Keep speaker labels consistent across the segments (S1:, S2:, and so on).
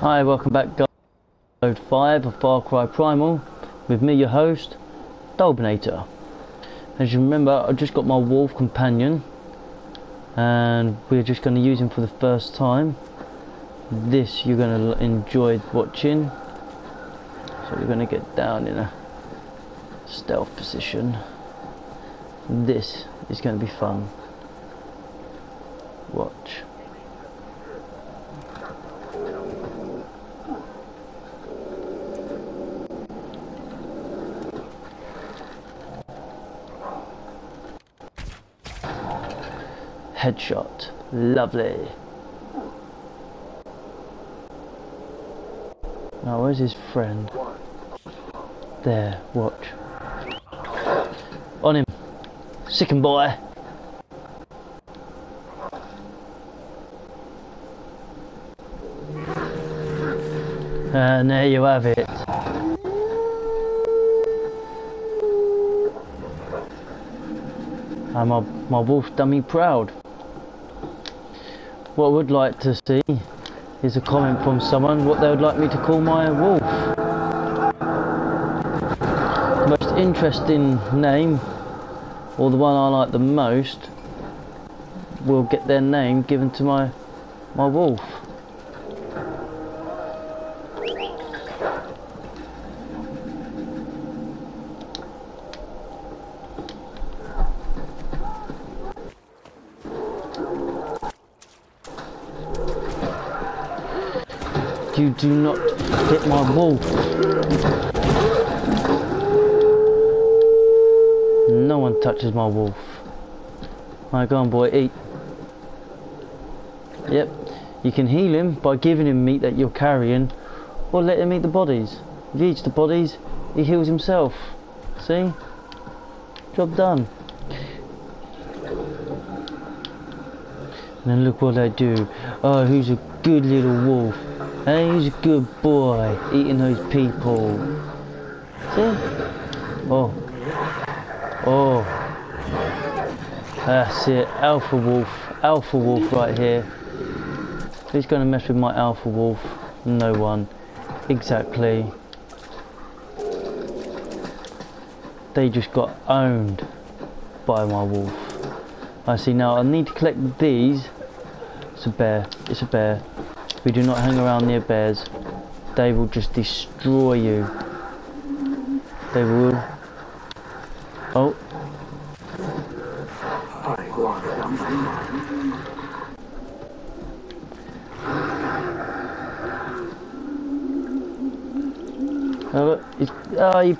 S1: Hi, welcome back guys. Episode 5 of Far Cry Primal with me, your host, Dolbinator. As you remember, I just got my wolf companion and we're just going to use him for the first time. This you're going to enjoy watching. So we're going to get down in a stealth position. This is going to be fun. Watch. Headshot. Lovely. Now where's his friend? There, watch. On him. Sicken boy. And there you have it. And my, my wolf me proud. What I would like to see is a comment from someone what they would like me to call my wolf. The most interesting name, or the one I like the most, will get their name given to my my wolf. You do not hit my wolf. No one touches my wolf. Right, go on boy, eat. Yep, you can heal him by giving him meat that you're carrying or let him eat the bodies. If he eats the bodies, he heals himself. See? Job done. And look what they do. Oh, who's a good little wolf? Hey, he's a good boy, eating those people. See? Oh. Oh. That's it, alpha wolf. Alpha wolf right here. Who's going to mess with my alpha wolf? No one. Exactly. They just got owned by my wolf. I see now, I need to collect these. It's a bear, it's a bear. We do not hang around near bears. They will just destroy you. They will. Oh. Oh look, he's, oh, he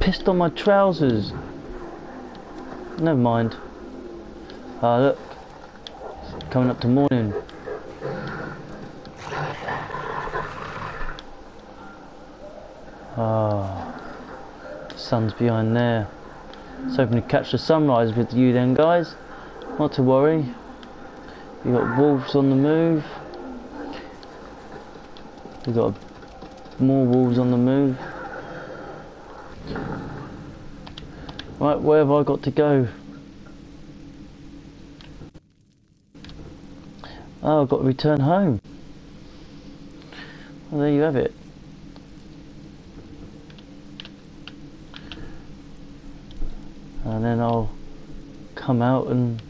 S1: pissed on my trousers. Never mind. Ah, look. It's coming up to morning. Ah, the sun's behind there. Just hoping to catch the sunrise with you then, guys. Not to worry. We've got wolves on the move. We've got more wolves on the move. Right, where have I got to go? Oh, I've got to return home. Well, there you have it. And then I'll come out and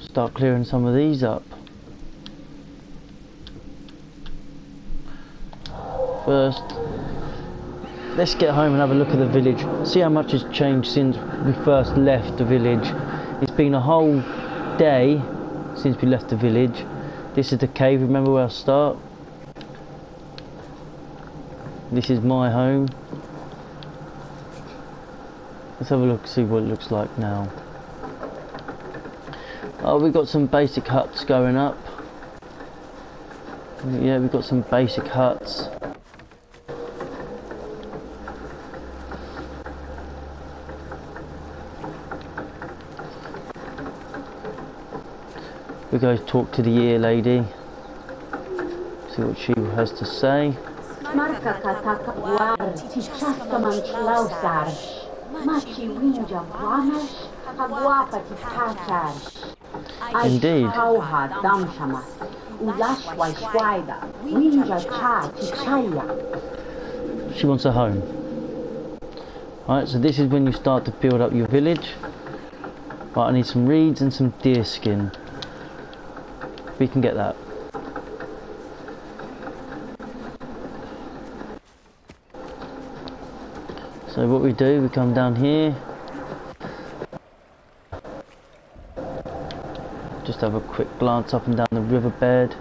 S1: start clearing some of these up. First, let's get home and have a look at the village. See how much has changed since we first left the village. It's been a whole day since we left the village. This is the cave, remember where I start? This is my home. Let's have a look, see what it looks like now. Oh, we've got some basic huts going up. Yeah, we've got some basic huts. We go talk to the ear lady. See what she has to say. Indeed. She wants a home. Alright, so this is when you start to build up your village. Right, I need some reeds and some deer skin. We can get that. So what we do, we come down here. Just have a quick glance up and down the riverbed.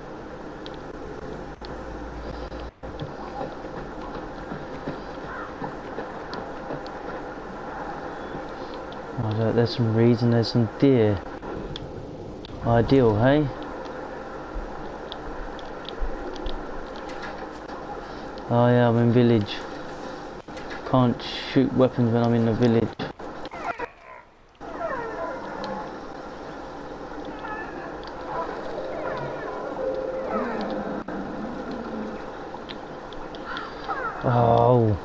S1: Oh, there's some reeds and there's some deer. Ideal, hey? Oh yeah, I'm in village. Can't shoot weapons when I'm in the village. Oh.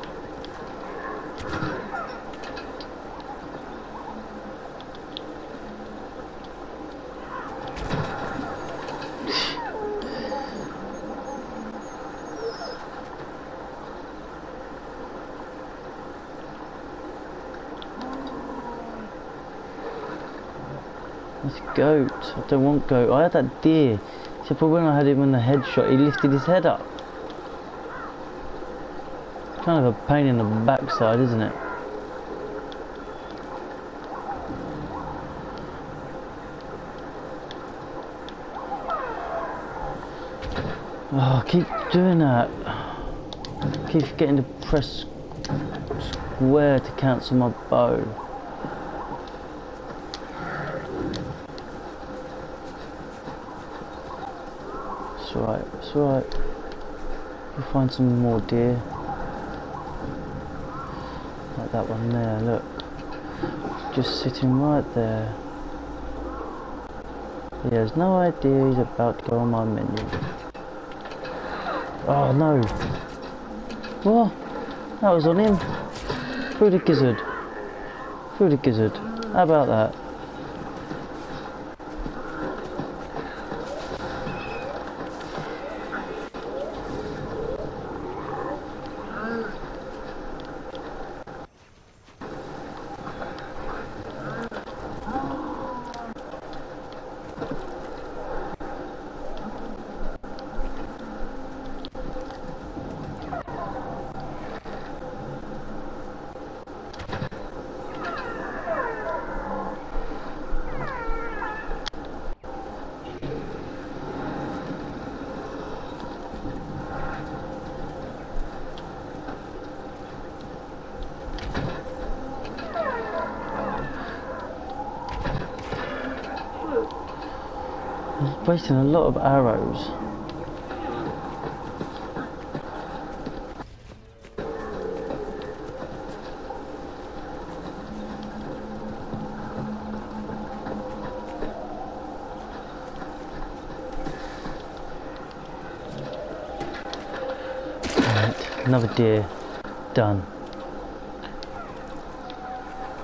S1: It's goat. I don't want goat. I had that deer. Except for when I had him in the headshot, he lifted his head up. Kind of a pain in the backside, isn't it? Oh, I keep doing that. keep getting to press square to cancel my bow. Alright, it's alright. We'll find some more deer. Like that one there, look. Just sitting right there. He has no idea he's about to go on my menu. Oh no! What? That was on him. Through the gizzard. Through the gizzard. How about that? He's wasting a lot of arrows. Right, another deer. Done.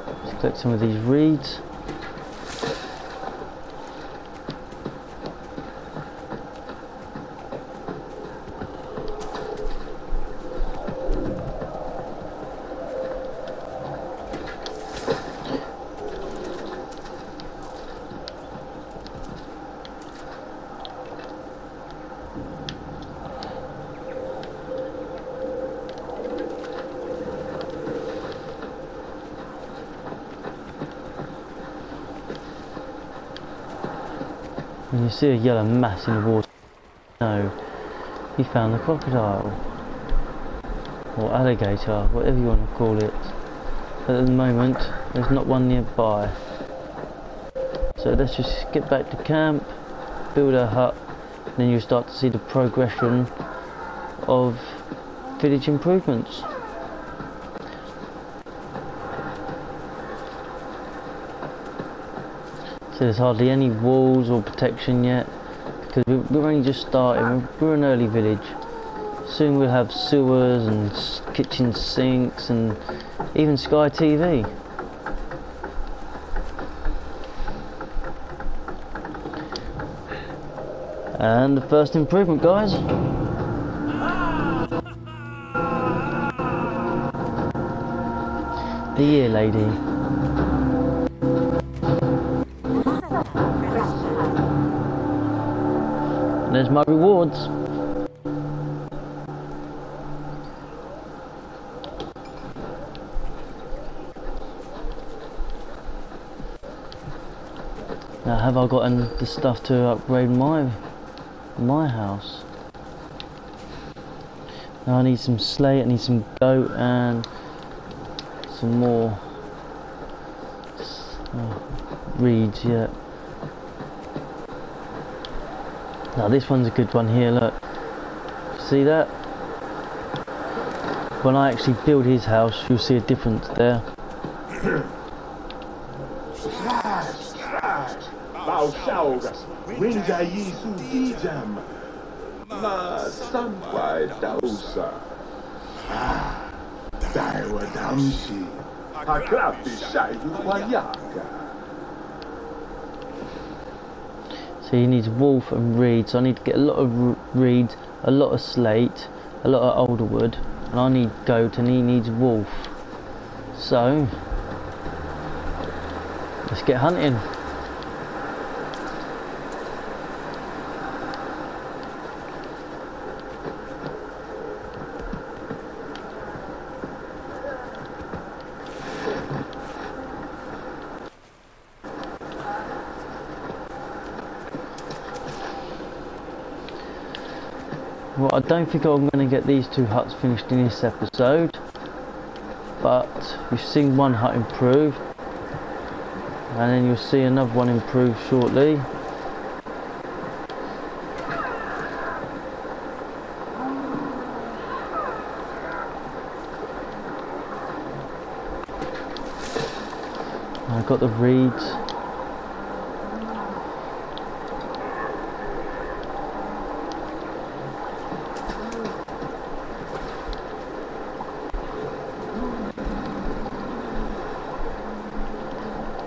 S1: Let's collect some of these reeds. You see a yellow mass in the water, no, you found the crocodile. Or alligator, whatever you want to call it. But At the moment, there's not one nearby. So let's just get back to camp, build a hut, and then you'll start to see the progression of village improvements. So there's hardly any walls or protection yet because we- we're only just starting. We're an early village. Soon we'll have sewers and kitchen sinks and even Sky TV. And the first improvement, guys. The ear lady. There's my rewards. Now have I gotten the stuff to upgrade my my house? Now I need some slate, I need some goat and some more oh, reeds, yeah. Now this one's a good one here, look. See that? When I actually build his house, you'll see a difference there. So he needs wolf and reed. So I need to get a lot of reed, a lot of slate, a lot of alder wood, and I need goat, and he needs wolf. So let's get hunting. Well, I don't think I'm going to get these two huts finished in this episode, but we've seen one hut improve, and then you'll see another one improve shortly. I've got the reeds.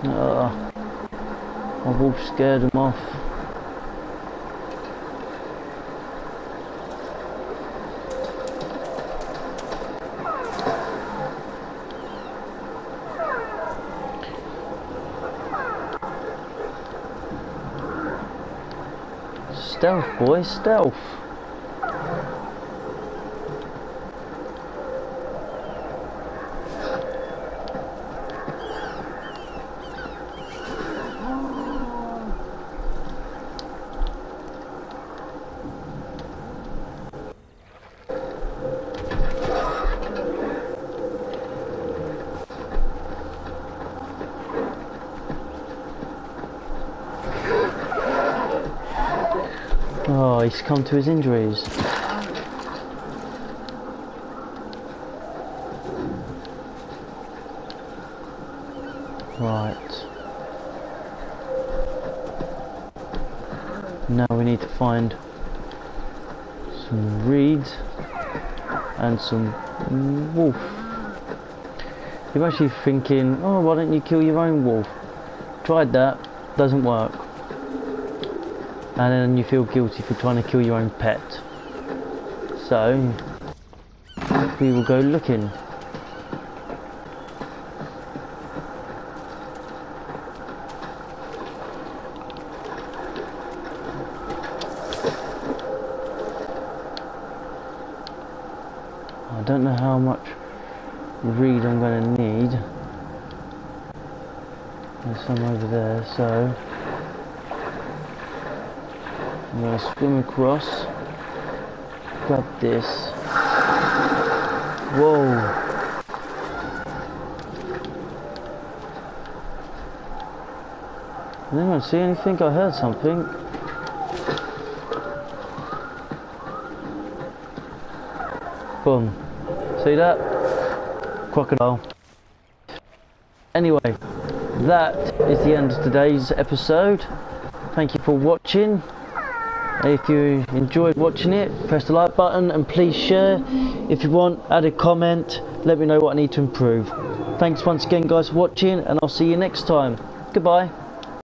S1: Uh, my wolf scared him off. Stealth, boy, stealth. Oh, he's come to his injuries. Right. Now we need to find some reeds and some wolf. You're actually thinking, oh, why don't you kill your own wolf? Tried that, doesn't work and then you feel guilty for trying to kill your own pet. So, we will go looking. I don't know how much reed I'm going to need. There's some over there, so I'm gonna swim across, grab this. Whoa! Did anyone see anything? I heard something. Boom. See that? Crocodile. Anyway, that is the end of today's episode. Thank you for watching. If you enjoyed watching it, press the like button and please share. If you want, add a comment. Let me know what I need to improve. Thanks once again guys for watching and I'll see you next time. Goodbye.